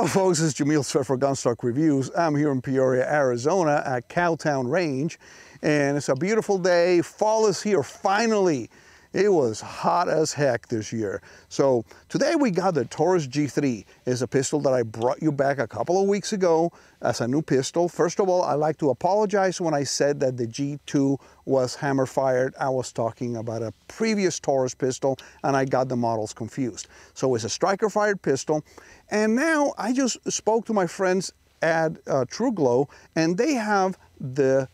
Hello folks, it's Yamil Sued for Gunstock Reviews. I'm here in Peoria, Arizona at Cowtown Range and it's a beautiful day. Fall is here finally. It was hot as heck this year. So today we got the Taurus G3. It's a pistol that I brought you back a couple of weeks ago as a new pistol. First of all, I like to apologize when I said that the G2 was hammer fired. I was talking about a previous Taurus pistol and I got the models confused. So it's a striker fired pistol. And now I just spoke to my friends at uh, Glow, and they have the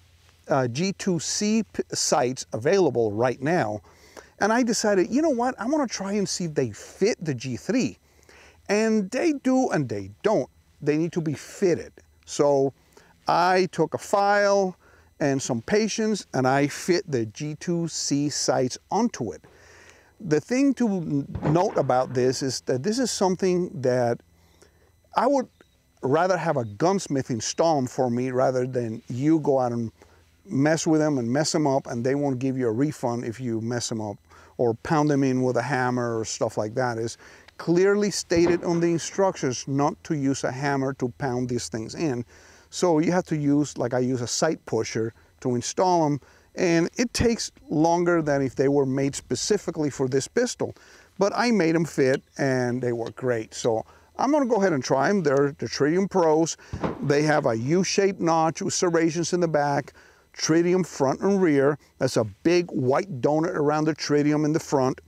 uh, G2C sights available right now and I decided, you know what, I want to try and see if they fit the G3. And they do and they don't. They need to be fitted. So I took a file and some patience and I fit the G2C sights onto it. The thing to note about this is that this is something that I would rather have a gunsmith install for me rather than you go out and mess with them and mess them up and they won't give you a refund if you mess them up or pound them in with a hammer or stuff like that is clearly stated on the instructions not to use a hammer to pound these things in. So you have to use, like I use a sight pusher to install them and it takes longer than if they were made specifically for this pistol. But I made them fit and they work great. So I'm gonna go ahead and try them. They're the Tritium Pros. They have a U-shaped notch with serrations in the back, tritium front and rear. That's a big white donut around the tritium in the front.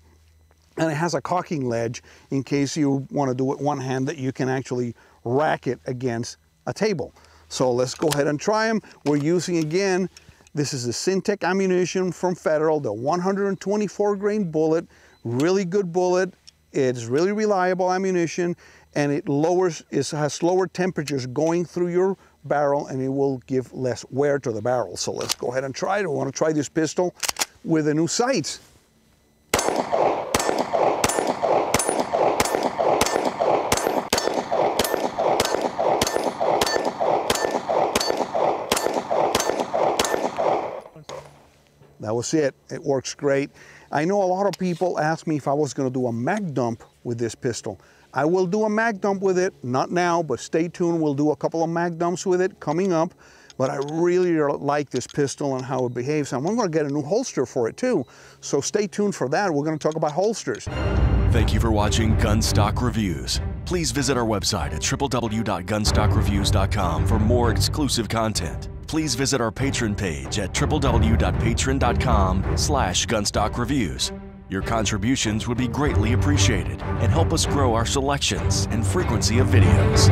And it has a cocking ledge in case you want to do it one hand that you can actually rack it against a table. So let's go ahead and try them. We're using again, this is the Syntech ammunition from Federal, the 124 grain bullet, really good bullet. It's really reliable ammunition and it lowers, it has lower temperatures going through your barrel and it will give less wear to the barrel. So let's go ahead and try it. I want to try this pistol with a new sight. That was it. It works great. I know a lot of people ask me if I was going to do a mag dump with this pistol. I will do a mag dump with it, not now, but stay tuned. We'll do a couple of mag dumps with it coming up. But I really like this pistol and how it behaves. And I'm going to get a new holster for it too. So stay tuned for that. We're going to talk about holsters. Thank you for watching Gunstock Reviews. Please visit our website at www.gunstockreviews.com for more exclusive content. Please visit our Patreon page at www.patreon.com slash gunstockreviews. Your contributions would be greatly appreciated and help us grow our selections and frequency of videos.